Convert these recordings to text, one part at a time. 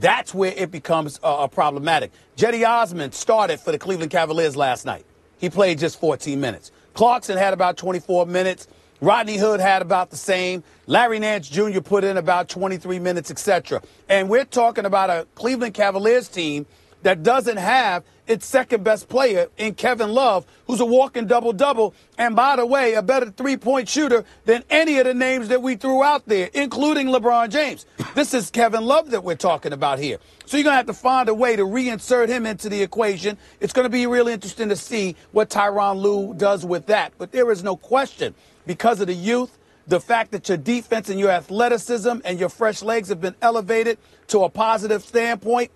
That's where it becomes uh, problematic. Cedi Osman started for the Cleveland Cavaliers last night. He played just 14 minutes. Clarkson had about 24 minutes. Rodney Hood had about the same. Larry Nance Jr. put in about 23 minutes, etc. And we're talking about a Cleveland Cavaliers team that doesn't have its second best player in Kevin Love, who's a walking double double, and by the way, a better three point shooter than any of the names that we threw out there, including LeBron James. This is Kevin Love that we're talking about here. So you're going to have to find a way to reinsert him into the equation. It's going to be really interesting to see what Tyronn Lue does with that. But there is no question because of the youth, the fact that your defense and your athleticism and your fresh legs have been elevated to a positive standpoint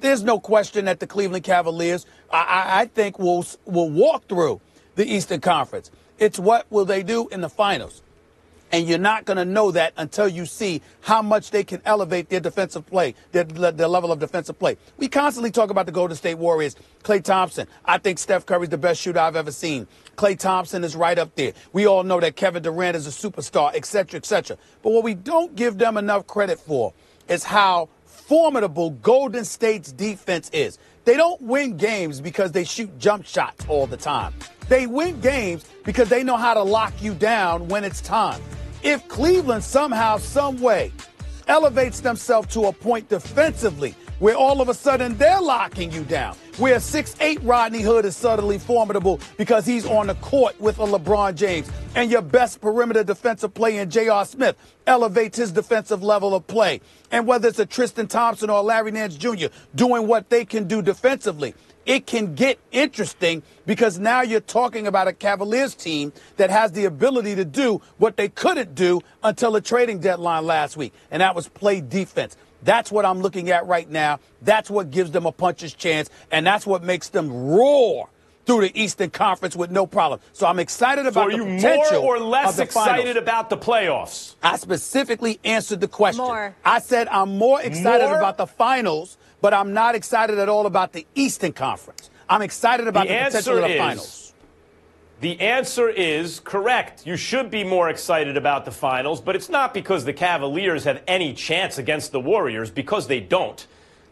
there's no question that the Cleveland Cavaliers, I, I think, will will walk through the Eastern Conference. It's what will they do in the finals. And you're not going to know that until you see how much they can elevate their defensive play, their, their level of defensive play. We constantly talk about the Golden State Warriors. Klay Thompson. I think Steph Curry's the best shooter I've ever seen. Klay Thompson is right up there. We all know that Kevin Durant is a superstar, et cetera, et cetera. But what we don't give them enough credit for is how formidable Golden State's defense is. They don't win games because they shoot jump shots all the time. They win games because they know how to lock you down when it's time. If Cleveland somehow, some way elevates themselves to a point defensively where all of a sudden they're locking you down. Where six eight Rodney Hood is suddenly formidable because he's on the court with a LeBron James. And your best perimeter defensive play in J.R. Smith elevates his defensive level of play. And whether it's a Tristan Thompson or Larry Nance Jr. doing what they can do defensively, it can get interesting because now you're talking about a Cavaliers team that has the ability to do what they couldn't do until the trading deadline last week, and that was play defense. That's what I'm looking at right now. That's what gives them a puncher's chance, and that's what makes them roar through the Eastern Conference with no problem. So I'm excited about so are you more or less excited finals. about the playoffs? I specifically answered the question. More. I said I'm more excited more? about the finals, but I'm not excited at all about the Eastern Conference. I'm excited about the, the potential of the is, finals. The answer is correct. You should be more excited about the finals, but it's not because the Cavaliers have any chance against the Warriors, because they don't.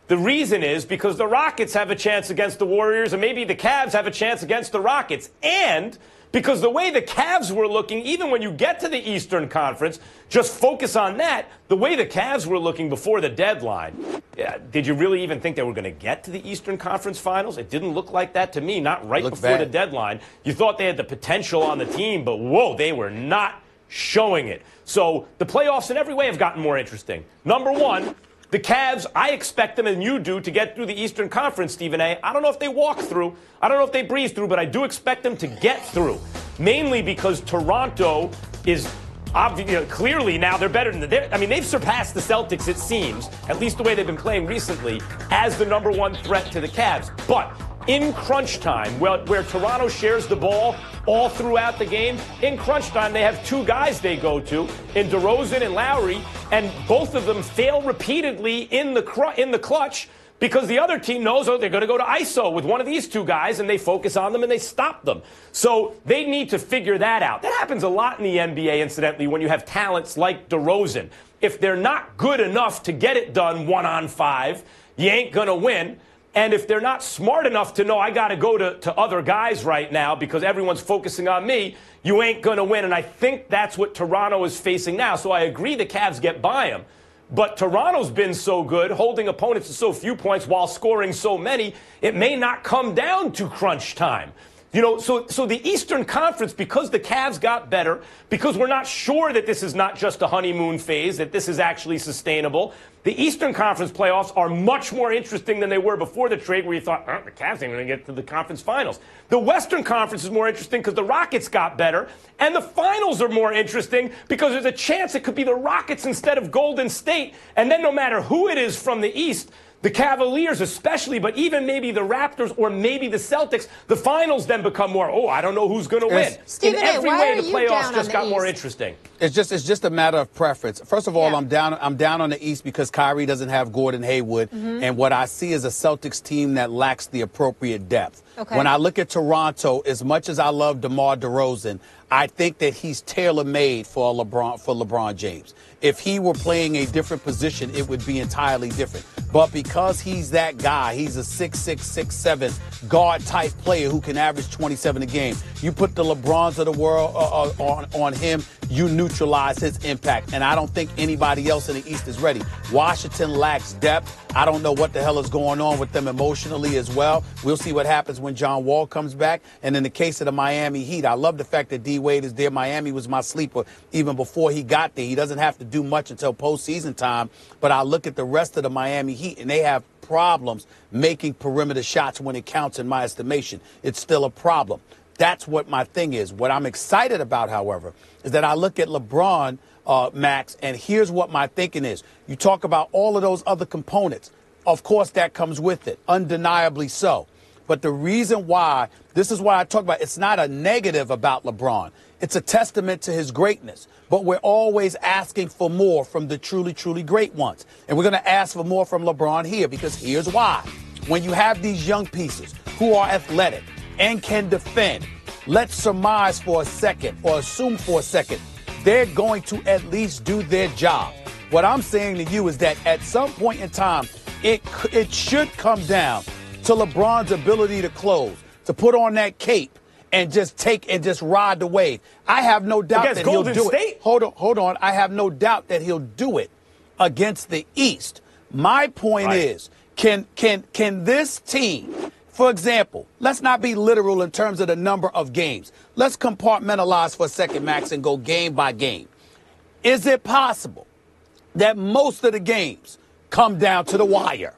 The reason is because the Rockets have a chance against the Warriors, and maybe the Cavs have a chance against the Rockets. And because the way the Cavs were looking, even when you get to the Eastern Conference, just focus on that. The way the Cavs were looking before the deadline, yeah, did you really even think they were going to get to the Eastern Conference Finals? It didn't look like that to me, not right before bad. the deadline. You thought they had the potential on the team, but whoa, they were not showing it. So the playoffs in every way have gotten more interesting. Number one, the Cavs, I expect them and you do to get through the Eastern Conference, Stephen A. I don't know if they walk through. I don't know if they breeze through, but I do expect them to get through. Mainly because Toronto is know, clearly now they're better than the. I mean, they've surpassed the Celtics, it seems, at least the way they've been playing recently, as the number one threat to the Cavs. But in crunch time, where, where Toronto shares the ball all throughout the game, in crunch time, they have two guys they go to, in DeRozan and Lowry, and both of them fail repeatedly in the, in the clutch because the other team knows oh, they're going to go to ISO with one of these two guys and they focus on them and they stop them. So they need to figure that out. That happens a lot in the NBA, incidentally, when you have talents like DeRozan. If they're not good enough to get it done one on five, you ain't going to win. And if they're not smart enough to know I got to go to, other guys right now because everyone's focusing on me, you ain't going to win. And I think that's what Toronto is facing now. So I agree the Cavs get by them. But Toronto's been so good, holding opponents to so few points while scoring so many, it may not come down to crunch time. You know, so, so the Eastern Conference, because the Cavs got better, because we're not sure that this is not just a honeymoon phase, that this is actually sustainable, the Eastern Conference playoffs are much more interesting than they were before the trade, where you thought, oh, the Cavs ain't going to get to the conference finals. The Western Conference is more interesting because the Rockets got better, and the finals are more interesting because there's a chance it could be the Rockets instead of Golden State. And then no matter who it is from the East, the Cavaliers, especially, but even maybe the Raptors or maybe the Celtics, the finals then become more, oh, I don't know who's going to win. Stephen In every A, way, the playoffs just got East? more interesting. It's just it's just a matter of preference. First of all, Yeah. I'm down I'm down on the East because Kyrie doesn't have Gordon Hayward, Mm-hmm. and what I see is a Celtics team that lacks the appropriate depth. Okay. When I look at Toronto, as much as I love DeMar DeRozan, I think that he's tailor made for LeBron for LeBron James. If he were playing a different position, it would be entirely different. But because he's that guy, he's a six six six seven guard type player who can average 27 a game. You put the LeBrons of the world uh, uh, on on him, you neutralize his impact. And I don't think anybody else in the East is ready. Washington lacks depth. I don't know what the hell is going on with them emotionally as well. We'll see what happens when John Wall comes back. And in the case of the Miami Heat, I love the fact that Wade is there. Miami was my sleeper even before he got there. He doesn't have to do much until postseason time. But I look at the rest of the Miami Heat, and they have problems making perimeter shots when it counts in my estimation. It's still a problem. That's what my thing is. What I'm excited about, however, is that I look at LeBron, uh, Max, and here's what my thinking is. You talk about all of those other components. Of course, that comes with it, undeniably so. But the reason why, this is why I talk about it's not a negative about LeBron. It's a testament to his greatness. But we're always asking for more from the truly, truly great ones. And we're going to ask for more from LeBron here because here's why. When you have these young pieces who are athletic and can defend, let's surmise for a second or assume for a second they're going to at least do their job. What I'm saying to you is that at some point in time, it, it should come down to LeBron's ability to close, to put on that cape and just take and just ride the wave. I have no doubt Against that Golden he'll do State? it. Hold on, hold on. I have no doubt that he'll do it against the East. My point Right. is, can can can this team, for example, let's not be literal in terms of the number of games. Let's compartmentalize for a second, Max, and go game by game. Is it possible that most of the games come down to the wire?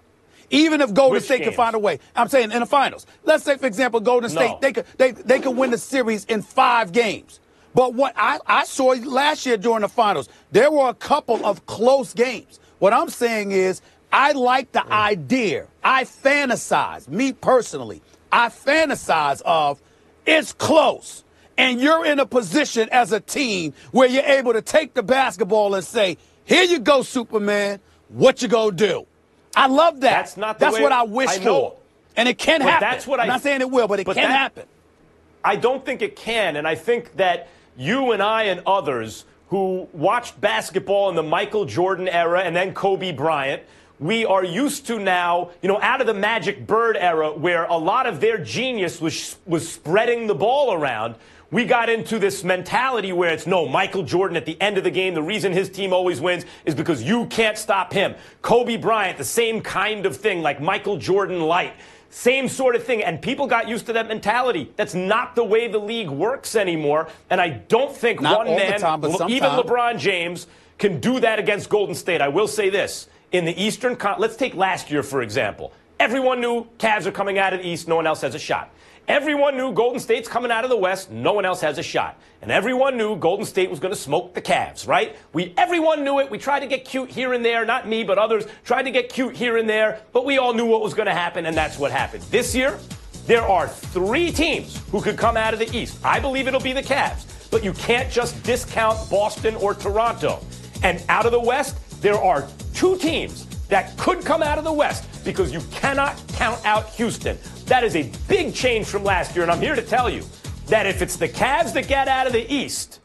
Even if Golden Which State can games? find a way. I'm saying in the finals. Let's say, for example, Golden State, No. they could they, they could win the series in five games. But what I, I saw last year during the finals, there were a couple of close games. What I'm saying is I like the mm. idea. I fantasize, me personally, I fantasize of it's close. And you're in a position as a team where you're able to take the basketball and say, here you go, Superman. What you gonna do? I love that. That's not the That's way- what I wish I for. And it can But happen. that's what I'm I- not saying it will, but it but can that- happen. I don't think it can. And I think that you and I and others who watched basketball in the Michael Jordan era and then Kobe Bryant, we are used to now, you know, out of the Magic Bird era where a lot of their genius was, was spreading the ball around. We got into this mentality where it's no, Michael Jordan at the end of the game, the reason his team always wins is because you can't stop him. Kobe Bryant, the same kind of thing, like Michael Jordan light. Same sort of thing. And people got used to that mentality. That's not the way the league works anymore. And I don't think Not one man, time, even. LeBron James, can do that against Golden State. I will say this. In the Eastern, Con- let's take last year, for example. Everyone knew Cavs are coming out of the East. No one else has a shot. Everyone knew Golden State's coming out of the West. No one else has a shot. And everyone knew Golden State was going to smoke the Cavs, right? We everyone knew it. We tried to get cute here and there, not me, but others tried to get cute here and there, but we all knew what was going to happen and that's what happened. This year, there are three teams who could come out of the East. I believe it'll be the Cavs, but you can't just discount Boston or Toronto. And out of the West, there are two teams that could come out of the West because you cannot count out Houston. That is a big change from last year, and I'm here to tell you that if it's the Cavs that get out of the East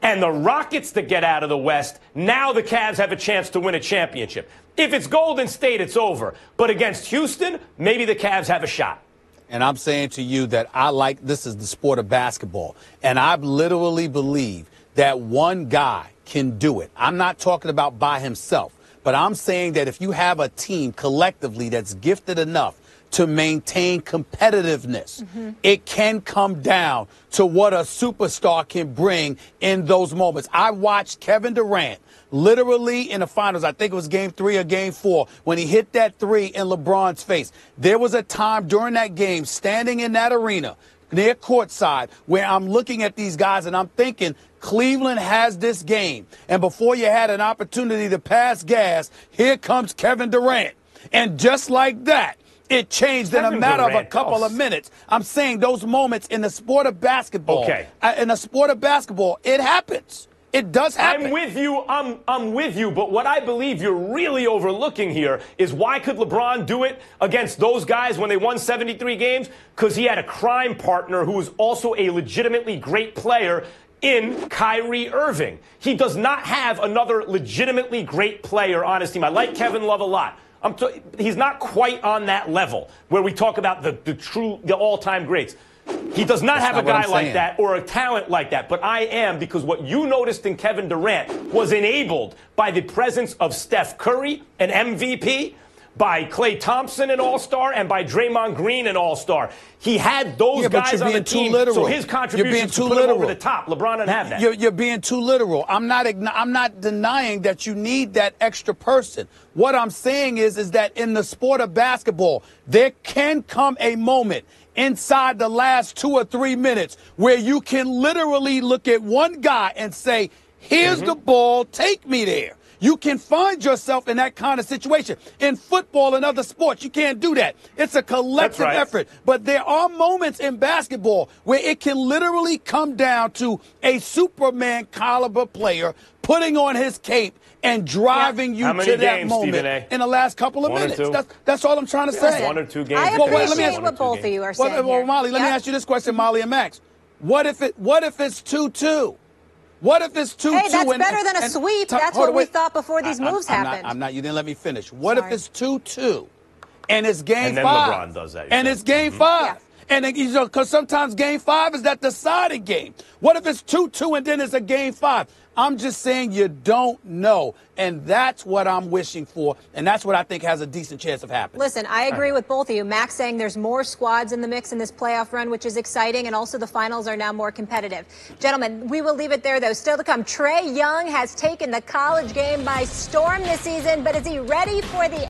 and the Rockets that get out of the West, now the Cavs have a chance to win a championship. If it's Golden State, it's over. But against Houston, maybe the Cavs have a shot. And I'm saying to you that I like this is the sport of basketball. And I literally believe that one guy can do it. I'm not talking about by himself, but I'm saying that if you have a team collectively that's gifted enough to maintain competitiveness, mm-hmm. it can come down to what a superstar can bring in those moments. I watched Kevin Durant literally in the finals. I think it was game three or game four when he hit that three in LeBron's face. There was a time during that game standing in that arena near courtside where I'm looking at these guys and I'm thinking Cleveland has this game. And before you had an opportunity to pass gas, here comes Kevin Durant. And just like that, it changed in a matter of a couple of minutes. I'm saying those moments in the sport of basketball. Okay. In the sport of basketball, it happens. It does happen. I'm with you. I'm I'm with you. But what I believe you're really overlooking here is why could LeBron do it against those guys when they won 73 games? Because he had a crime partner who was also a legitimately great player in Kyrie Irving. He does not have another legitimately great player on his team. I like Kevin Love a lot. T- he's not quite on that level where we talk about the, the true, the all-time greats. He does not That's have not a guy like that or a talent like that, but I am because what you noticed in Kevin Durant was enabled by the presence of Steph Curry, an MVP, by Klay Thompson, an All Star, and by Draymond Green, an All Star. He had those Yeah, guys on the team, literal. so his contributions to put him over the top. LeBron doesn't have that. You're, you're being too literal. I'm not. I'm not denying that you need that extra person. What I'm saying is, is that in the sport of basketball, there can come a moment inside the last two or three minutes where you can literally look at one guy and say, "Here's Mm-hmm. the ball. Take me there." You can find yourself in that kind of situation. In football and other sports, you can't do that. It's a collective right. effort. But there are moments in basketball where it can literally come down to a Superman caliber player putting on his cape and driving you to that games, moment in the last couple of One minutes. That's, that's all I'm trying to say. One or two games. I Well, let me appreciate ask- what both of you are saying Well, well. Molly, let me ask you this question, Molly and Max. What if it? What if it's two-two? What if it's two-two? Hey, that's and- better than a and- sweep. Ti- That's what on, we thought before these I- I'm- moves I'm not- happened. I'm not. You didn't let me finish. What Sorry. if it's two-two, and it's game And then five? LeBron does that, And said. it's game mm-hmm. five. Yeah. And then, you know, because sometimes game five is that deciding game. What if it's 2 2 and then it's a game five? I'm just saying you don't know. And that's what I'm wishing for. And that's what I think has a decent chance of happening. Listen, I agree with both of you. Max saying there's more squads in the mix in this playoff run, which is exciting, and also the finals are now more competitive. Gentlemen, we will leave it there, though. Still to come, Trae Young has taken the college game by storm this season, but is he ready for the